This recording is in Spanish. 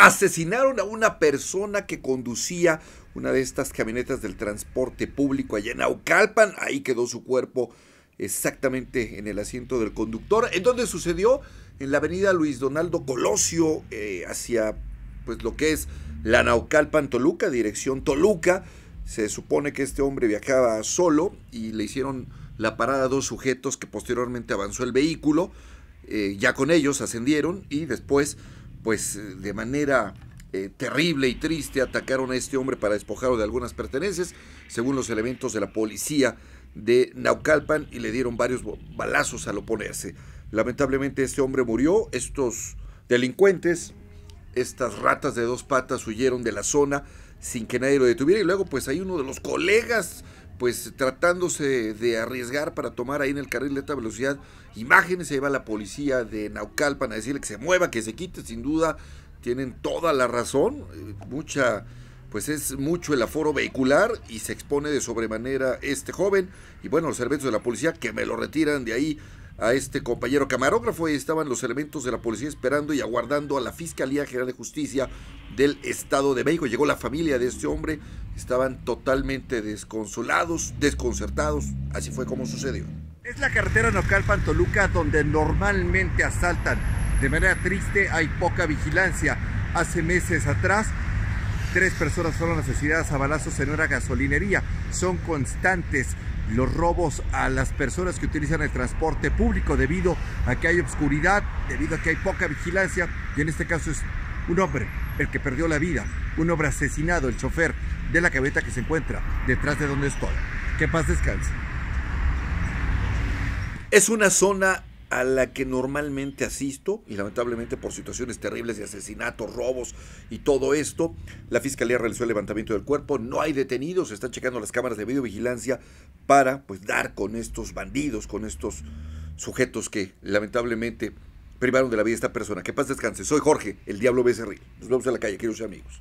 Asesinaron a una persona que conducía una de estas camionetas del transporte público allá en Naucalpan. Ahí quedó su cuerpo exactamente en el asiento del conductor. ¿En dónde sucedió? En la avenida Luis Donaldo Colosio, eh, hacia pues lo que es la Naucalpan Toluca, dirección Toluca. Se supone que este hombre viajaba solo y le hicieron la parada a dos sujetos que posteriormente avanzó el vehículo. Eh, ya con ellos ascendieron y después, pues de manera eh, terrible y triste, atacaron a este hombre para despojarlo de algunas pertenencias, según los elementos de la policía de Naucalpan, y le dieron varios balazos al oponerse. Lamentablemente este hombre murió, estos delincuentes, estas ratas de dos patas huyeron de la zona sin que nadie lo detuviera y luego pues hay uno de los colegas pues tratándose de arriesgar para tomar ahí en el carril de alta velocidad imágenes, ahí va la policía de Naucalpan a decirle que se mueva, que se quite, sin duda tienen toda la razón, eh, mucha pues es mucho el aforo vehicular y se expone de sobremanera este joven y bueno, los elementos de la policía que me lo retiran de ahí a este compañero camarógrafo y estaban los elementos de la policía esperando y aguardando a la Fiscalía General de Justicia del Estado de México. Llegó la familia de este hombre, estaban totalmente desconsolados, desconcertados, así fue como sucedió. Es la carretera Nocalpan-Toluca donde normalmente asaltan. De manera triste hay poca vigilancia. Hace meses atrás tres personas fueron asesinadas a balazos en una gasolinería. Son constantes los robos a las personas que utilizan el transporte público debido a que hay obscuridad, debido a que hay poca vigilancia y en este caso es un hombre el que perdió la vida, un hombre asesinado, el chofer de la camioneta que se encuentra detrás de donde estoy. Que paz descanse. Es una zona a la que normalmente asisto y lamentablemente por situaciones terribles de asesinatos, robos y todo esto, la Fiscalía realizó el levantamiento del cuerpo, no hay detenidos, están checando las cámaras de videovigilancia para pues dar con estos bandidos, con estos sujetos que lamentablemente privaron de la vida a esta persona. Que paz descanse. Soy Jorge, el Diablo Becerril. Nos vemos en la calle, queridos amigos.